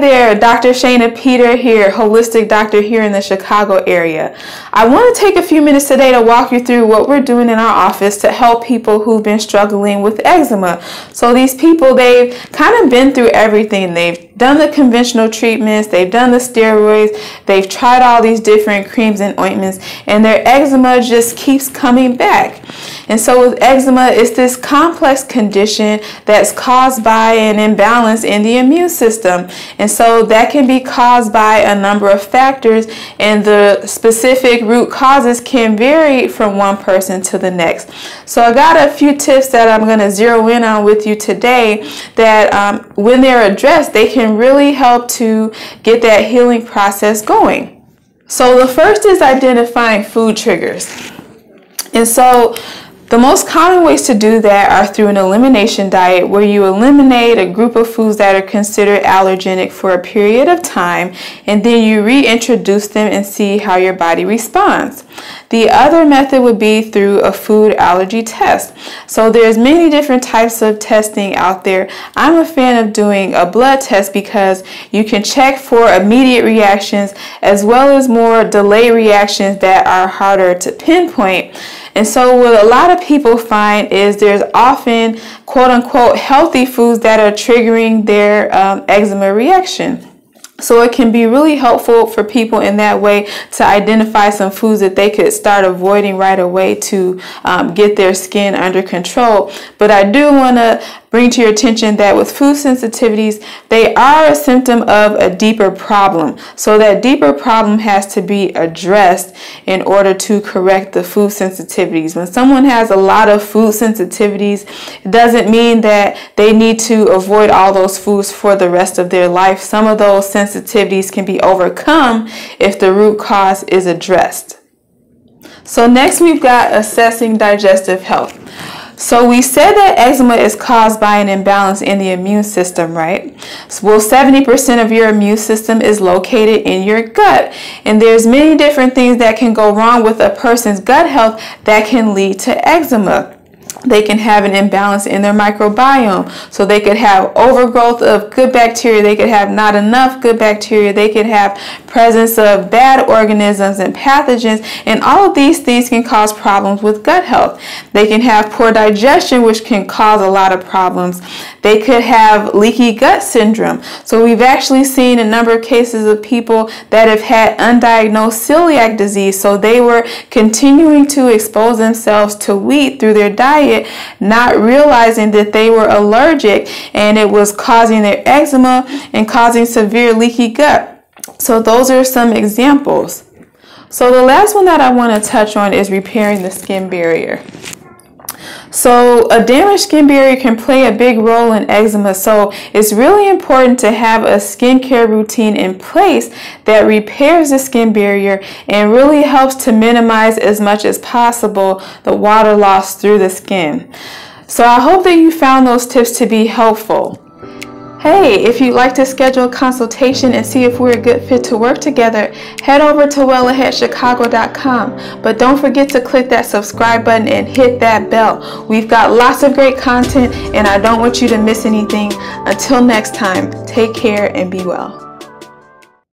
there, Dr. Shayna Peter here, holistic doctor here in the Chicago area. I want to take a few minutes today to walk you through what we're doing in our office to help people who've been struggling with eczema. So these people, they've kind of been through everything. They've done the conventional treatments, they've done the steroids, they've tried all these different creams and ointments, and their eczema just keeps coming back. And so with eczema, it's this complex condition that's caused by an imbalance in the immune system. And so that can be caused by a number of factors and the specific root causes can vary from one person to the next. So I got a few tips that I'm going to zero in on with you today that um, when they're addressed, they can really help to get that healing process going. So the first is identifying food triggers. And so the most common ways to do that are through an elimination diet where you eliminate a group of foods that are considered allergenic for a period of time and then you reintroduce them and see how your body responds. The other method would be through a food allergy test. So there's many different types of testing out there. I'm a fan of doing a blood test because you can check for immediate reactions as well as more delayed reactions that are harder to pinpoint. And so what a lot of people find is there's often quote unquote healthy foods that are triggering their um, eczema reaction. So it can be really helpful for people in that way to identify some foods that they could start avoiding right away to um, get their skin under control. But I do want to bring to your attention that with food sensitivities, they are a symptom of a deeper problem. So that deeper problem has to be addressed in order to correct the food sensitivities. When someone has a lot of food sensitivities, it doesn't mean that they need to avoid all those foods for the rest of their life. Some of those sensitivities can be overcome if the root cause is addressed. So next we've got assessing digestive health. So we said that eczema is caused by an imbalance in the immune system, right? Well, 70% of your immune system is located in your gut. And there's many different things that can go wrong with a person's gut health that can lead to eczema they can have an imbalance in their microbiome. So they could have overgrowth of good bacteria, they could have not enough good bacteria, they could have presence of bad organisms and pathogens, and all of these things can cause problems with gut health. They can have poor digestion, which can cause a lot of problems. They could have leaky gut syndrome. So we've actually seen a number of cases of people that have had undiagnosed celiac disease. So they were continuing to expose themselves to wheat through their not realizing that they were allergic and it was causing their eczema and causing severe leaky gut. So those are some examples. So the last one that I want to touch on is repairing the skin barrier. So a damaged skin barrier can play a big role in eczema. So it's really important to have a skincare routine in place that repairs the skin barrier and really helps to minimize as much as possible the water loss through the skin. So I hope that you found those tips to be helpful. Hey, if you'd like to schedule a consultation and see if we're a good fit to work together, head over to wellaheadchicago.com. But don't forget to click that subscribe button and hit that bell. We've got lots of great content and I don't want you to miss anything. Until next time, take care and be well.